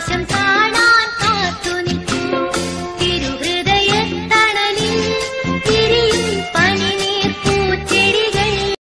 आशंसा